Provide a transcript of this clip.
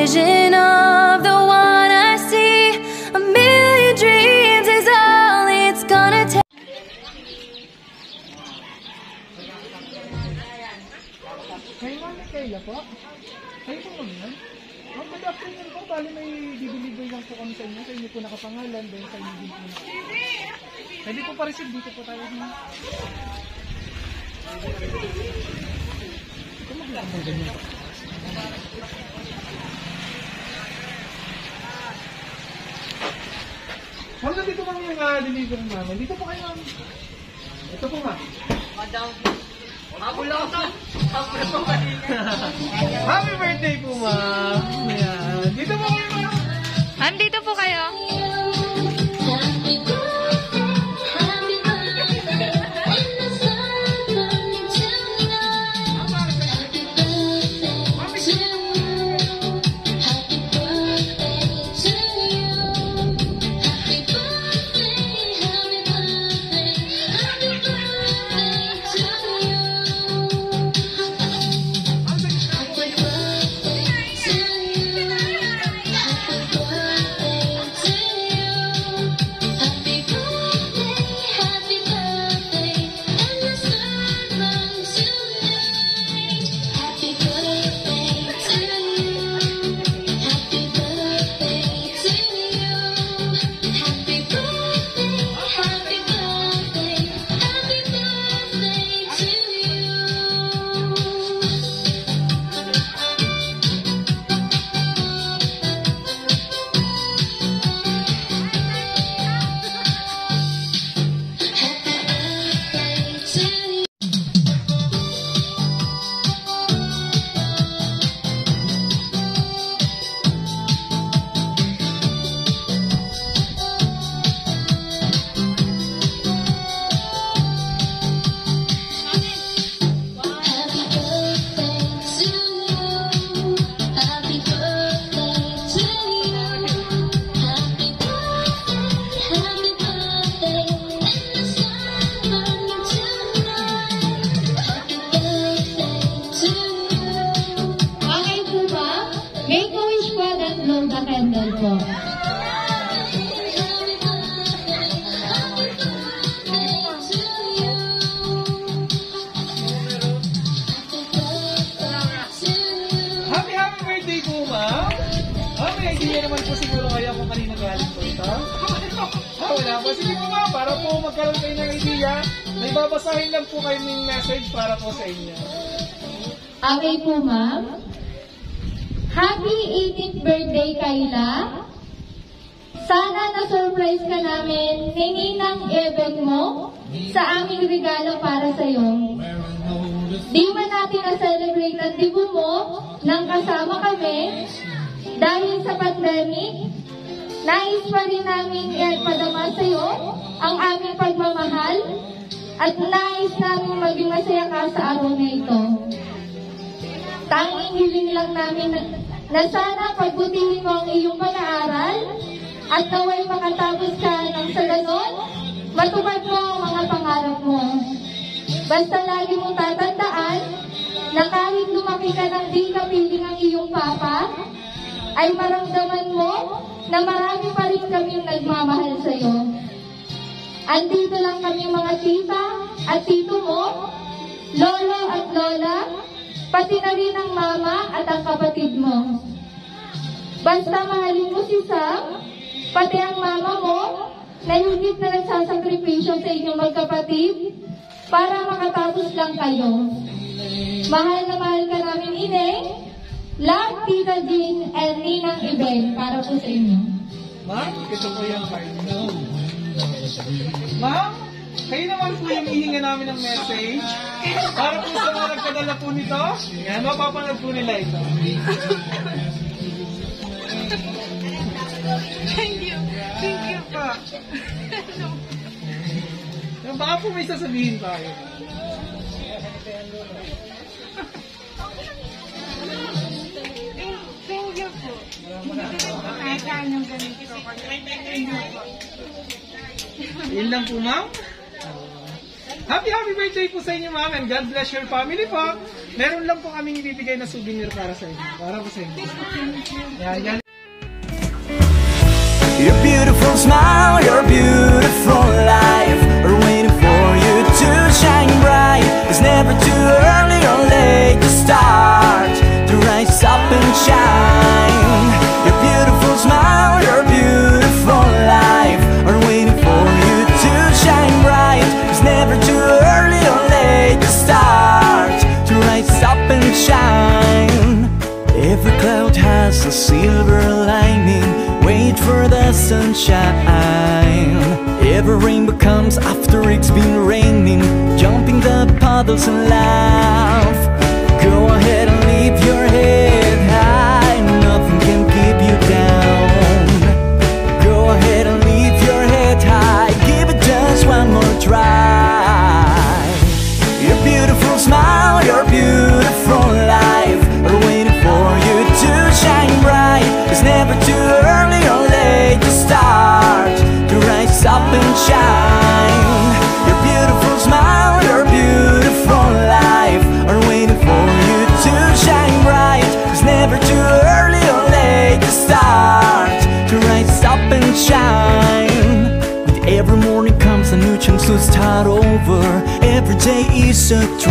vision of the one I see. A million dreams is all it's gonna take. Pwede po dito po tayo. Ito ganyan. Ma'am, nandito ma'am yung uh, delivery namin. Dito po kayo. Ito po ma'am. Happy birthday po, ma'am. Ayan. Dito po kayo, ma'am. Ma'am, dito po kayo. Magkaroon kayo ng idea, may babasahin lang po kayo ng message para po sa inyo. Okay po, ma'am. Happy 18th birthday, Kayla. Sana na-surprise ka namin ni Ninang Eben mo sa aming regalo para sa'yo. Di man natin na-celebrate ang dibo mo nang kasama kami dahil sa pandemic, nais pa rin namin ipadama sa'yo ang aming pagmamahal at nais namin maging masaya ka sa araw na ito. Tanging hiling lang namin na, na sana pagbutihin mo ang iyong pag-aaral at naway makatapos ka ng sa ganon, matupad mo ang mga pangarap mo. Basta lagi mong tatandaan na kahit lumaki ka ng di kapiling ang iyong papa, ay maramdaman mo na marami pa rin kaming nagmamahal sa'yo. Andito lang kami mga tita at tito mo, lolo at lola, pati na rin ang mama at ang kapatid mo. Basta mahalin mo si Sam, pati ang mama mo, na higit na nagsasakripisyo sa inyong magkapatid para makatapos lang kayo. Mahal na mahal ka namin, Ineng. Love, Tita Jean, and Ninang Ibel para po sa inyo. Ma'am, ito po yung card. Ma'am, kayo naman po yung hihinga namin ng message. Para po sa mga nagpadala po nito. Yan, mapapanood po nila ito. Thank you. Thank you po. Yan, Baka po may sasabihin tayo. Yun lang po, ma'am. Happy, happy birthday po sa inyo, ma'am, and God bless your family po. Meron lang po kaming ibibigay na souvenir para sa inyo. Para po sa inyo. Yan, yan. Your beautiful smile, Every rainbow comes after it's been raining. Jumping the puddles and laugh. Go ahead and leave your head high. Nothing can keep you down. Go ahead and leave your head high. Give it just one more try. A dream.